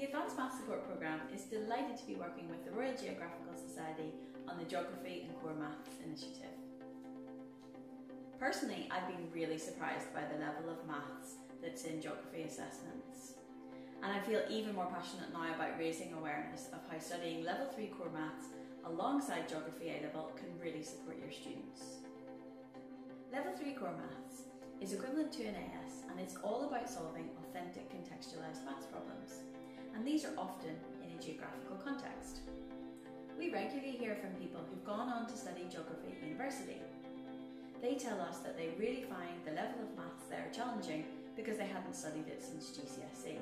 The Advanced Maths Support Programme is delighted to be working with the Royal Geographical Society on the Geography and Core Maths initiative. Personally, I've been really surprised by the level of maths that's in geography assessments. And I feel even more passionate now about raising awareness of how studying level 3 core maths alongside geography A level can really support your students. Level 3 core maths is equivalent to an AS and it's all about solving authentic contextualised maths problems. And these are often in a geographical context. We regularly hear from people who've gone on to study geography at university. They tell us that they really find the level of maths there challenging because they hadn't studied it since GCSE.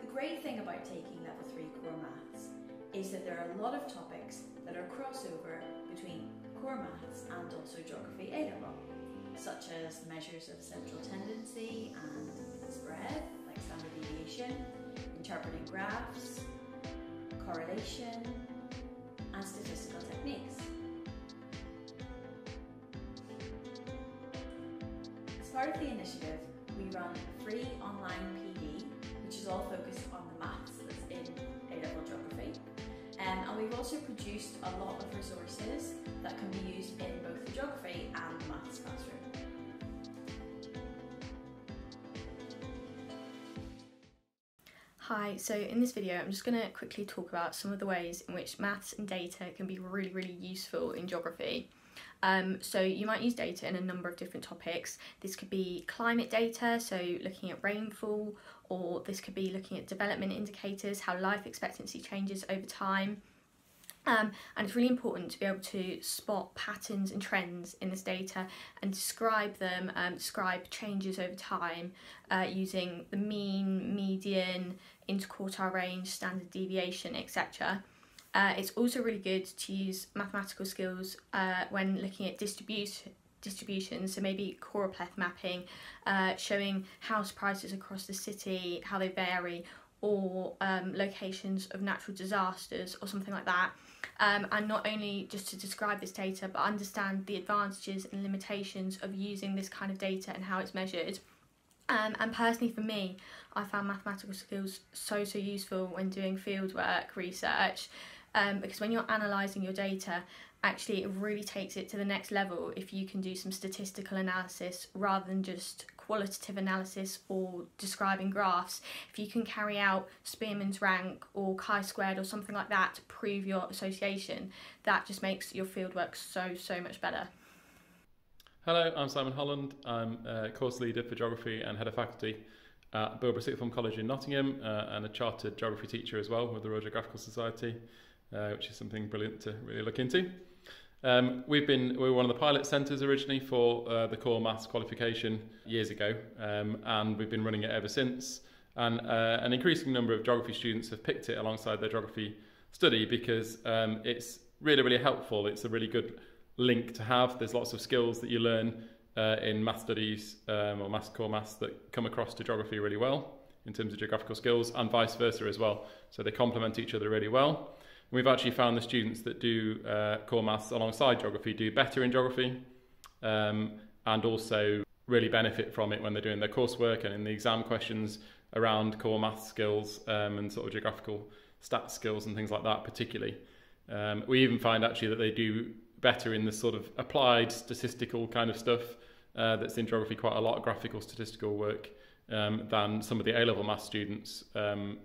The great thing about taking level 3 core maths is that there are a lot of topics that are crossover between core maths and also geography A level, such as measures of central tendency and spread, like standard deviation, interpreting graphs, correlation, and statistical techniques. As part of the initiative, we run a free online PD, which is all focused on the maths that's in A-level geography. Um, and we've also produced a lot of resources that can be used in both the geography and the maths classroom. Hi, so in this video I'm just going to quickly talk about some of the ways in which maths and data can be really, really useful in geography. Um, so you might use data in a number of different topics. This could be climate data, so looking at rainfall, or this could be looking at development indicators, how life expectancy changes over time. Um, and it's really important to be able to spot patterns and trends in this data and describe them, um, describe changes over time uh, using the mean, median, interquartile range, standard deviation, etc. Uh, it's also really good to use mathematical skills uh, when looking at distribution distributions, so maybe choropleth mapping, uh, showing house prices across the city, how they vary, or um, locations of natural disasters or something like that. Um, and not only just to describe this data, but understand the advantages and limitations of using this kind of data and how it's measured. Um, and personally for me, I found mathematical skills so, so useful when doing fieldwork research um, because when you're analysing your data, actually it really takes it to the next level if you can do some statistical analysis rather than just qualitative analysis or describing graphs. If you can carry out Spearman's rank or chi-squared or something like that to prove your association, that just makes your fieldwork so, so much better. Hello, I'm Simon Holland. I'm a course leader for geography and head of faculty at Bilborough Sixth Form College in Nottingham uh, and a chartered geography teacher as well with the Royal Geographical Society uh, which is something brilliant to really look into. Um, we've been we were one of the pilot centres originally for uh, the core maths qualification years ago, um, and we've been running it ever since. And uh, an increasing number of geography students have picked it alongside their geography study because um, it's really really helpful. It's a really good link to have. There's lots of skills that you learn uh, in math studies um, or maths core maths that come across to geography really well in terms of geographical skills, and vice versa as well. So they complement each other really well. We've actually found the students that do uh, core maths alongside geography do better in geography um, and also really benefit from it when they're doing their coursework and in the exam questions around core maths skills um, and sort of geographical stat skills and things like that particularly. Um, we even find actually that they do better in the sort of applied statistical kind of stuff uh, that's in geography quite a lot of graphical statistical work um, than some of the A-level maths students um,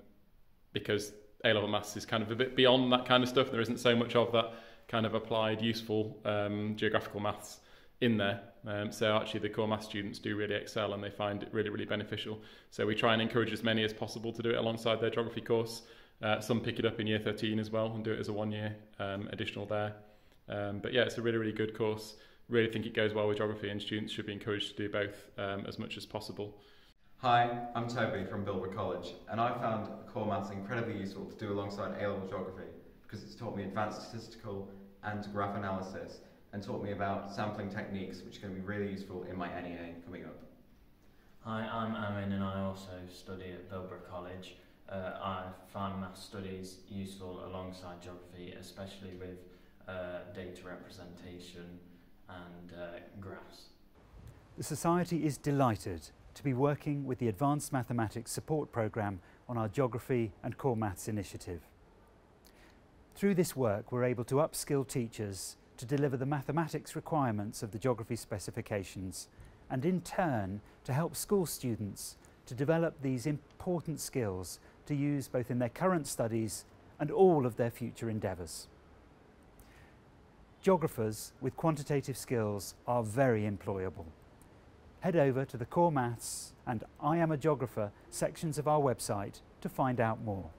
because a level maths is kind of a bit beyond that kind of stuff. There isn't so much of that kind of applied, useful um, geographical maths in there. Um, so actually, the core maths students do really excel and they find it really, really beneficial. So we try and encourage as many as possible to do it alongside their geography course. Uh, some pick it up in year 13 as well and do it as a one year um, additional there. Um, but yeah, it's a really, really good course. Really think it goes well with geography, and students should be encouraged to do both um, as much as possible. Hi, I'm Toby from Bilborough College, and I found core maths incredibly useful to do alongside A-level geography because it's taught me advanced statistical and graph analysis and taught me about sampling techniques which are going to be really useful in my NEA coming up. Hi, I'm Aaron and I also study at Bilborough College. Uh, I find maths studies useful alongside geography, especially with uh, data representation and uh, graphs. The Society is delighted to be working with the Advanced Mathematics Support Programme on our Geography and Core Maths initiative. Through this work, we're able to upskill teachers to deliver the mathematics requirements of the geography specifications and in turn to help school students to develop these important skills to use both in their current studies and all of their future endeavours. Geographers with quantitative skills are very employable. Head over to the Core Maths and I Am a Geographer sections of our website to find out more.